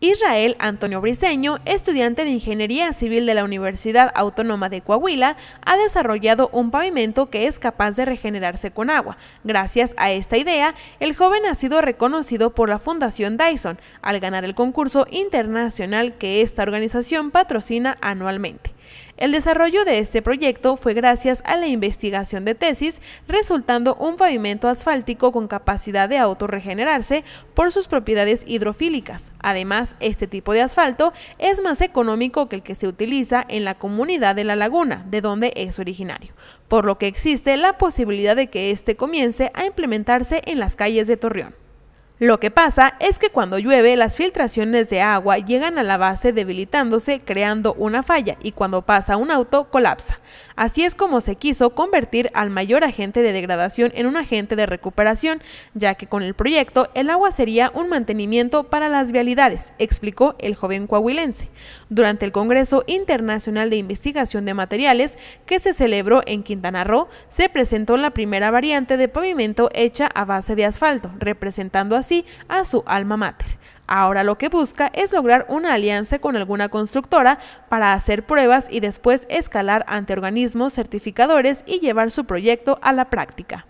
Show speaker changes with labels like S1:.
S1: Israel Antonio Briceño, estudiante de Ingeniería Civil de la Universidad Autónoma de Coahuila, ha desarrollado un pavimento que es capaz de regenerarse con agua. Gracias a esta idea, el joven ha sido reconocido por la Fundación Dyson al ganar el concurso internacional que esta organización patrocina anualmente. El desarrollo de este proyecto fue gracias a la investigación de tesis, resultando un pavimento asfáltico con capacidad de autorregenerarse por sus propiedades hidrofílicas. Además, este tipo de asfalto es más económico que el que se utiliza en la comunidad de La Laguna, de donde es originario, por lo que existe la posibilidad de que este comience a implementarse en las calles de Torreón. Lo que pasa es que cuando llueve las filtraciones de agua llegan a la base debilitándose creando una falla y cuando pasa un auto colapsa. Así es como se quiso convertir al mayor agente de degradación en un agente de recuperación, ya que con el proyecto el agua sería un mantenimiento para las vialidades, explicó el joven coahuilense. Durante el Congreso Internacional de Investigación de Materiales que se celebró en Quintana Roo, se presentó la primera variante de pavimento hecha a base de asfalto, representando así a su alma mater. Ahora lo que busca es lograr una alianza con alguna constructora para hacer pruebas y después escalar ante organismos certificadores y llevar su proyecto a la práctica.